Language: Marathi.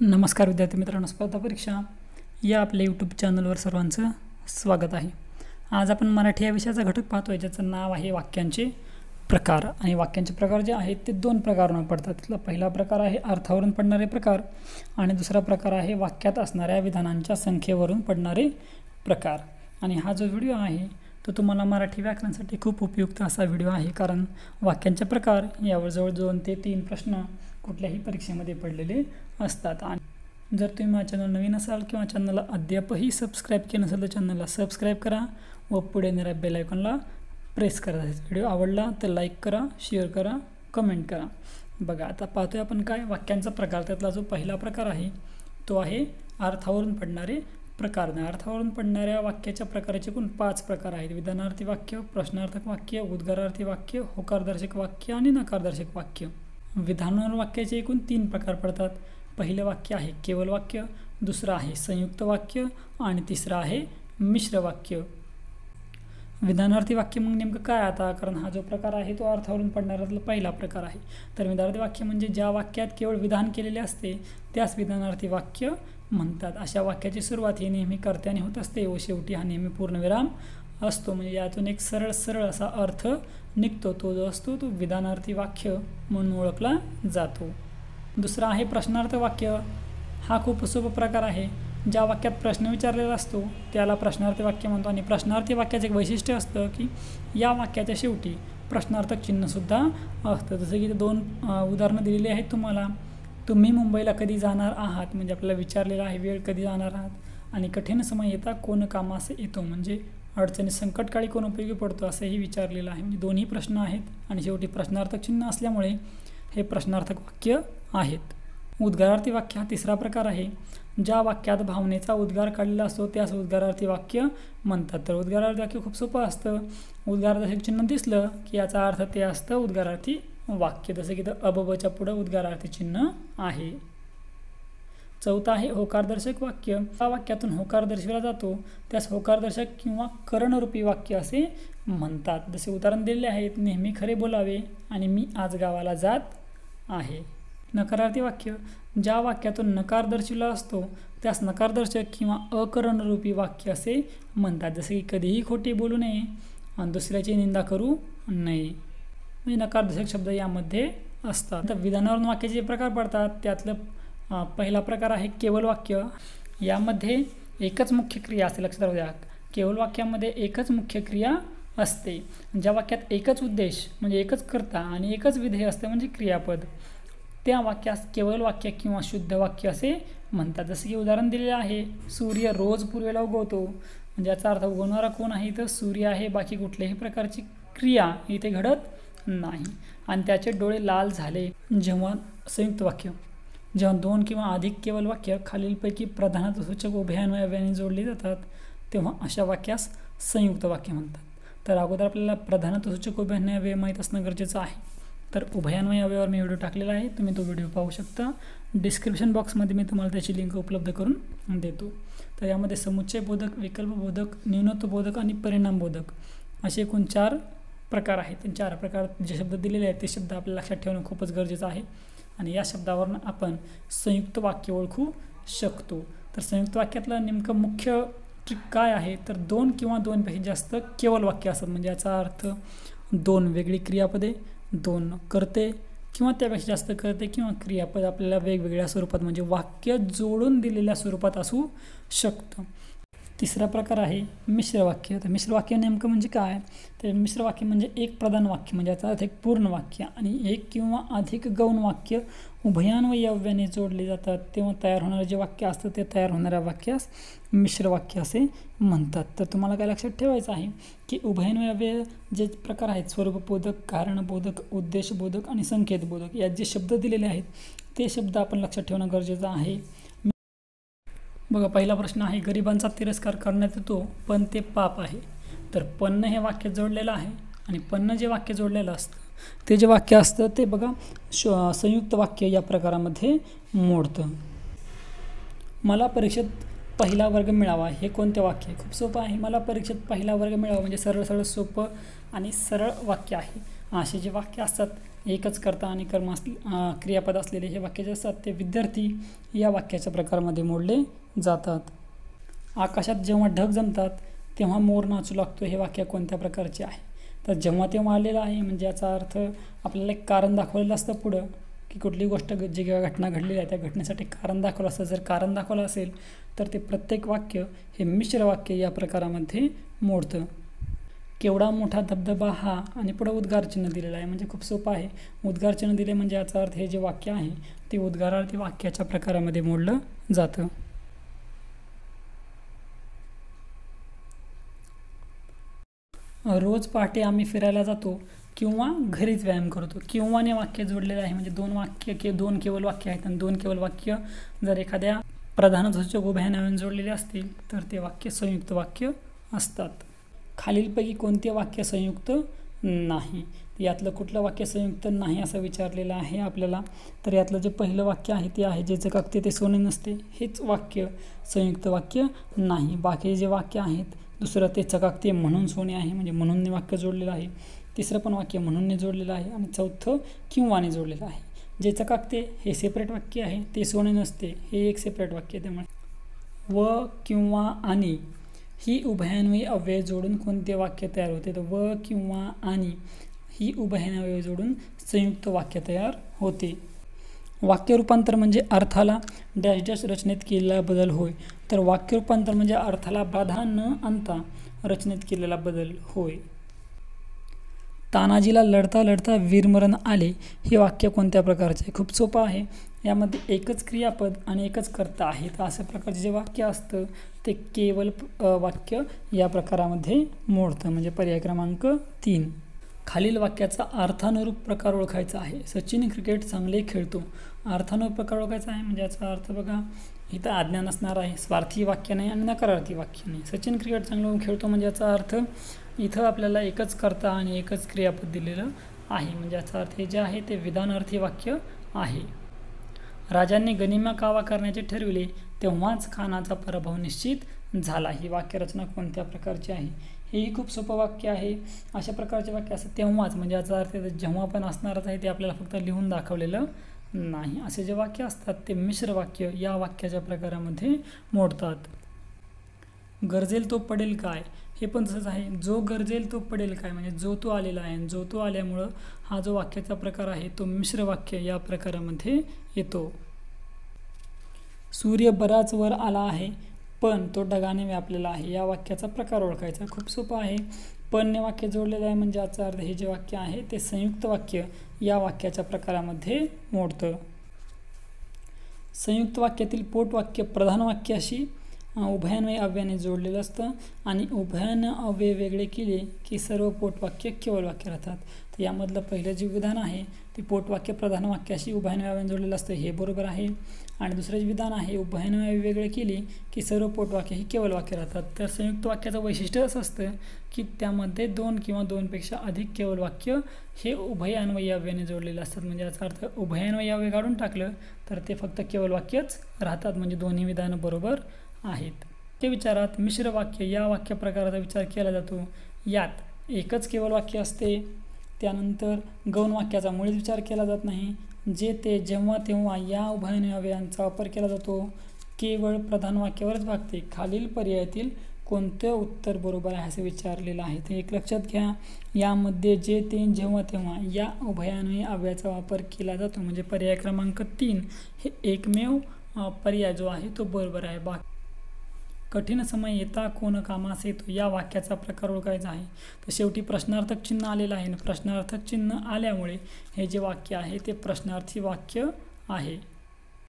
नमस्कार विद्यार्थी मित्रांनो स्पर्धा परीक्षा या आपल्या यूट्यूब चॅनलवर सर्वांचं स्वागत आहे. आज आपण मराठी या विषयाचा घटक पाहतो आहे ज्याचं नाव आहे वाक्यांचे प्रकार. आणि वाक्यांचे प्रकार जे आहेत ते दोन प्रकारांवर पडतात. त्यातला पहिला प्रकार आहे अर्थावरून पडणारे प्रकार आणि दुसरा प्रकार आहे वाक्यात असणाऱ्या विधानांच्या संख्येवरून पडणारे प्रकार. आणि हा जो व्हिडिओ आहे तो तुम्हाला मराठी व्याकरणासाठी खूप उपयुक्त असा व्हिडिओ आहे कारण वाक्यांचे प्रकार यावर जवळ दोन ते तीन प्रश्न कुठल्याही परीक्षेमध्ये पडलेले असतात. आणि जर तुम्ही माझ्या चॅनल नवीन असाल किंवा चॅनलला अद्यापही सबस्क्राईब केलं नसेल तर चॅनलला सबस्क्राईब करा व पुढे येणाऱ्या बेलायकॉनला प्रेस करा. व्हिडिओ आवडला तर लाईक करा शेअर करा कमेंट करा. बघा आता पाहतोय आपण काय? वाक्यांचा प्रकार. त्यातला जो पहिला प्रकार आहे तो आहे अर्थावरून पडणारे प्रकार. अर्थावरून पडणाऱ्या वाक्याच्या प्रकाराचे एकूण पाच प्रकार आहेत. विधानार्थी वाक्य प्रश्नार्थक वाक्य उद्गारार्थी वाक्य होकारदर्शक वाक्य आणि नकारदर्शक वाक्य. विधानावर वाक्याचे एकूण तीन प्रकार पडतात. पहिलं वाक्य आहे केवल वाक्य दुसरं आहे संयुक्त वाक्य आणि तिसरं आहे मिश्र वाक्य. विधानार्थी वाक्य मग नेमकं काय आता? कारण हा जो प्रकार आहे तो अर्थावरून पडणाऱ्यातला पहिला प्रकार आहे. तर विधानार्थी वाक्य म्हणजे ज्या वाक्यात केवळ विधान केलेले असते त्यास विधानार्थी वाक्य म्हणतात. अशा वाक्याची सुरुवात ही नेहमी कर्त्याने होत असते व शेवटी हा नेहमी पूर्णविराम असतो. म्हणजे यातून एक सरळ सरळ असा अर्थ निघतो. तो जो असतो तो विधानार्थी वाक्य म्हणून ओळखला जातो. दुसरा आहे प्रश्नार्थ वाक्य. हा खूप सोपा प्रकार आहे. ज्या वाक्यात प्रश्न विचारलेला असतो त्याला प्रश्नार्थी वाक्य म्हणतो. आणि प्रश्नार्थी वाक्याचं एक वैशिष्ट्य असतं की या वाक्याच्या शेवटी प्रश्नार्थक चिन्हसुद्धा असतं. जसं की दोन उदाहरणं दिलेली आहेत तुम्हाला. तुम्ही मुंबईला कधी जाणार आहात? म्हणजे आपल्याला विचारलेला आहे वेळ कधी जाणार आहात? आणि कठीण समय येता कोण कामास येतो? म्हणजे अडचणी संकटकाळी कोण उपयोगी पडतो असंही विचारलेलं आहे. म्हणजे दोन्ही प्रश्न आहेत आणि शेवटी प्रश्नार्थक चिन्ह असल्यामुळे हे प्रश्नार्थक वाक्य आहेत. उद्गारार्थी वाक्य हा तिसरा प्रकार आहे. ज्या वाक्यात भावनेचा उद्गार काढलेला असतो त्यास उद्गारार्थी वाक्य म्हणतात. तर उद्गारार्थी वाक्य खूप सोपं असतं. उद्गारार्थक चिन्ह दिसलं की याचा अर्थ ते असतं उद्गारार्थी वाक्य. जसं की तर अबबच्या पुढं उद्गारार्थी चिन्ह आहे. चौथा आहे होकारदर्शक वाक्य. या वाक्यातून होकार दर्शविला जातो. त्यास होकारदर्शक किंवा करणरूपी वाक्य असे म्हणतात. जसे उदाहरण दिलेले आहेत नेहमी खरे बोलावे आणि मी आज गावाला जात आहे. नकारार्थी वाक्य. ज्या वाक्यातून नकार दर्शविला असतो त्यास नकारदर्शक किंवा अकरणरूपी वाक्य असे म्हणतात. जसे की कधीही खोटे बोलू नये आणि दुसऱ्याची निंदा करू नये. म्हणजे नकारदर्शक शब्द यामध्ये असतात. तर विधानावरून वाक्याचे प्रकार पडतात त्यातलं पहिला प्रकार आहे केवळ वाक्य. यामध्ये एकच मुख्य क्रिया असते लक्षात राहू द्या. केवळ वाक्यामध्ये एकच मुख्य क्रिया असते. ज्या वाक्यात एकच उद्देश म्हणजे एकच कर्ता आणि एकच विधेय असते म्हणजे क्रियापद. त्या वाक्यास केवळ वाक्य किंवा शुद्ध वाक्य असे म्हणतात. जसं की उदाहरण दिलेलं आहे सूर्य रोज पूर्वेला उगवतो. म्हणजे याचा अर्थ उगवणारा कोण आहे तर सूर्य आहे बाकी कुठल्याही प्रकारची क्रिया इथे घडत नाही. आणि त्याचे डोळे लाल झाले जेव्हा संयुक्त वाक्य. जेव्हा दोन किंवा अधिक केवळ वाक्य खालीलपैकी प्रधानात सूचक उभयान्वयाने जोडली जातात तेव्हा अशा वाक्यास संयुक्त वाक्य म्हणतात. तर अगोदर आपल्याला प्रधानात सूचक उभयान्वय माहीत असणं गरजेचं आहे. तर उभयान्वय अवयवावर मी व्हिडिओ टाकलेला आहे तुम्ही तो व्हिडिओ पाहू शकता. डिस्क्रिप्शन बॉक्समध्ये मी तुम्हाला त्याची लिंक उपलब्ध करून देतो. तर यामध्ये समुच्चय बोधक विकल्पबोधक न्यूनत्वबोधक आणि परिणामबोधक असे एकूण चार प्रकार आहेत. चार प्रकार जे शब्द दिलेले आहेत ते शब्द आपल्याला लक्षात ठेवणं खूपच गरजेचं आहे. आणि या शब्दावरून आपण संयुक्त वाक्य ओळखू शकतो. तर संयुक्त वाक्यातलं नेमकं मुख्य ट्रिक काय आहे? तर दोन किंवा दोनपेक्षा जास्त केवळ वाक्य असतात. म्हणजे याचा अर्थ दोन वेगळी क्रियापदे दोन करते किंवा त्यापेक्षा जास्त करते किंवा क्रियापद आपल्याला वेगवेगळ्या स्वरूपात म्हणजे वाक्य जोडून दिलेल्या स्वरूपात असू शकतं. तिसरा प्रकार आहे मिश्र वाक्य तर मिश्र वाक्य नेमकं म्हणजे काय? तर मिश्र वाक्य म्हणजे एक प्रधान वाक्य म्हणजे याचा अर्थ एक पूर्ण वाक्य आणि एक किंवा अधिक गौण वाक्य उभयान्वयव्याने जोडले जातात. तेव्हा तयार होणारं जे वाक्य असतं ते तयार होणाऱ्या वाक्यास मिश्र वाक्य असे म्हणतात. तर तुम्हाला काय लक्षात ठेवायचं आहे की उभयान्वय जे प्रकार आहेत स्वरूपबोधक कारणबोधक उद्देशबोधक आणि संकेतबोधक यात जे शब्द दिलेले आहेत ते शब्द आपण लक्षात ठेवणं गरजेचं आहे. बघा पहिला प्रश्न आहे गरिबांचा तिरस्कार करण्यात येतो पण ते पाप आहे. तर पन्न हे वाक्य जोडलेलं आहे आणि पन्न जे वाक्य जोडलेलं असतं ते जे वाक्य असतं ते बघा श संयुक्त वाक्य या प्रकारामध्ये मोडतं. मला परीक्षेत पहिला वर्ग मिळावा हे कोणते वाक्य? खूप सोपं आहे. मला परीक्षेत पहिला वर्ग मिळावा म्हणजे सरळ सरळ सोपं आणि सरळ वाक्य आहे. असे जे वाक्य असतात एकच कर्ता आणि कर्म असले क्रियापद असलेले हे वाक्य जे असतात ते विद्यार्थी या वाक्याच्या प्रकारामध्ये मोडले जातात. आकाशात जेव्हा ढग जमतात तेव्हा मोर नाचू लागतो. हे वाक्य कोणत्या प्रकारचे आहे? तर जेव्हा तेव्हा आलेलं आहे म्हणजे याचा अर्थ आपल्याला एक कारण दाखवलेलं असतं पुढं की कुठली गोष्ट जी घटना घडलेली आहे त्या घटनेसाठी कारण दाखवलं असतं. जर कारण दाखवलं असेल तर ते प्रत्येक वाक्य हे मिश्र वाक्य या प्रकारामध्ये मोडतं. केवढा मोठा धबधबा हा आणि पुढं उद्गार चिन्ह दिलेलं आहे म्हणजे खूप सोपं आहे. उद्गार चिन्ह दिले म्हणजे याचा अर्थ हे जे वाक्य आहे ते उद्गारार्थी वाक्याच्या प्रकारामध्ये मोडलं जातं. रोज पहाटे आम्ही फिरायला जातो किंवा घरीच व्यायाम करतो. किंवाने वाक्य जोडलेलं आहे. म्हणजे दोन वाक्य के दोन केवळ वाक्य आहेत. आणि दोन केवळ वाक्य जर एखाद्या प्रधान सूचक उभ्या नावाने जोडलेले असतील तर ते वाक्य संयुक्त वाक्य असतात. खालीलपैकी कोणते वाक्य संयुक्त नाही? यातलं कुठलं वाक्य संयुक्त नाही असं विचारलेलं आहे आपल्याला? तर यातलं जे पहिलं वाक्य आहे ते आहे जे जगते ते सोने नसते हेच वाक्य संयुक्त वाक्य नाही. बाकी जे वाक्य आहेत दुसरं ते चकाकते म्हणून सोने आहे म्हणजे म्हणूनने वाक्य जोडलेलं आहे. तिसरं पण वाक्य म्हणूनने जोडलेलं आहे आणि चौथं किंवाने जोडलेलं आहे. जे चकाकते हे सेपरेट वाक्य आहे ते सोने नसते हे एक सेपरेट वाक्य त्यामुळे. व किंवा आणि ही उभयान्वयी अव्यय जोडून कोणते वाक्य तयार होते? तर व किंवा आणि ही उभयान्वय जोडून संयुक्त वाक्य तयार होते. वाक्यरूपांतर म्हणजे अर्थाला डॅश डॅश रचनेत केलेला बदल होय. तर वाक्यरूपांतर म्हणजे अर्थाला बाधा न आणता रचनेत केलेला बदल होय. तानाजीला लढता लढता वीरमरण आले. हे वाक्य कोणत्या प्रकारचे आहे? खूप सोपं आहे. यामध्ये एकच क्रियापद आणि एकच कर्ता आहे तर अशा प्रकारचे जे वाक्य असतं ते केवळ वाक्य या प्रकारामध्ये मोडतं. म्हणजे पर्याय क्रमांक तीन. खालील वाक्याचा अर्थानुरूप प्रकार ओळखायचा आहे. सचिन क्रिकेट चांगले खेळतो. अर्थानुरूप प्रकार ओळखायचा आहे म्हणजे याचा अर्थ बघा इथं अज्ञान असणार आहे. स्वार्थी वाक्य नाही आणि नकारार्थी वाक्य नाही. सचिन क्रिकेट चांगलं खेळतो म्हणजे याचा अर्थ इथं आपल्याला एकच करता आणि एकच क्रियापद दिलेलं आहे. म्हणजे याचा अर्थ हे जे आहे ते विधानार्थी वाक्य आहे. राजांनी गनिमा कावा करण्याचे ठरविले तेव्हाच खानाचा पराभव निश्चित झाला. ही वाक्यरचना कोणत्या प्रकारची आहे? हेही खूप सोपं वाक्य आहे. अशा प्रकारचे वाक्य असतं तेव्हाच म्हणजे याचा अर्थ जेव्हा पण असणारच आहे ते आपल्याला फक्त लिहून दाखवलेलं नाही. असे जे वाक्य असतात ते मिश्र वाक्य या वाक्याच्या प्रकारामध्ये मोडतात. गरजेल तो पडेल काय? हे पण तसंच आहे. जो गरजेल तो पडेल काय? म्हणजे जो तो आलेला आहे. जो तो आल्यामुळं हा जो वाक्याचा प्रकार आहे तो मिश्र वाक्य या प्रकारामध्ये येतो. सूर्य बराच वर आला आहे. पण तो ढगाने व्यापलेला आहे. या वाक्याचा प्रकार ओळखायचा खूप सोपा आहे. पणने वाक्य जोडलेलं आहे म्हणजे याचा अर्थ हे जे वाक्य आहे ते संयुक्त वाक्य या वाक्याच्या प्रकारामध्ये मोडतं. संयुक्त वाक्यातील पोटवाक्य प्रधान वाक्याशी उभयान्वय अव्याने जोडलेलं असतं आणि उभयानं अव्यय वेगळे केले की सर्व पोटवाक्य केवळ वाक्य राहतात. तर यामधलं पहिलं जे विधान आहे ते पोटवाक्य प्रधान वाक्याशी उभयान्वय अव्याने जोडलेलं असतं. हे बरोबर आहे. आणि दुसरं जे विधान आहे उभयान्वय वेगळे केले की सर्व पोटवाक्य ही केवळ वाक्य राहतात. तर संयुक्त वाक्याचं वैशिष्ट्य असं असतं की त्यामध्ये दोन किंवा दोनपेक्षा अधिक केवळ वाक्य हे उभय अव्याने जोडलेले असतात. म्हणजे याचा अर्थ उभयान्वयी काढून टाकलं तर ते फक्त केवळ वाक्यच राहतात. म्हणजे दोन्ही विधानं बरोबर आहेत. ते विचारात मिश्र वाक्य या वाक्य प्रकाराचा विचार केला जातो. यात एकच केवळ वाक्य असते त्यानंतर गौण वाक्याचा मुळीच विचार केला जात नाही. जे ते जेव्हा तेव्हा या उभयनव्यांचा वापर केला जातो केवळ प्रधान वाक्यावरच भागते. खालील पर्यायातील कोणतं उत्तर बरोबर आहे असं विचारलेलं आहे ते एक लक्षात घ्या. यामध्ये जे ते जेव्हा तेव्हा या उभयान्वयी अव्याचा वापर केला जातो म्हणजे पर्याय क्रमांक तीन हे एकमेव पर्याय जो आहे तो बरोबर आहे. बाकी कठीण समय येता कोण कामास येतो या वाक्याचा प्रकार ओळखायचा आहे. तर शेवटी प्रश्नार्थक चिन्ह आलेलं आहे आणि प्रश्नार्थक चिन्ह आल्यामुळे हे जे वाक्य आहे ते प्रश्नार्थी वाक्य आहे.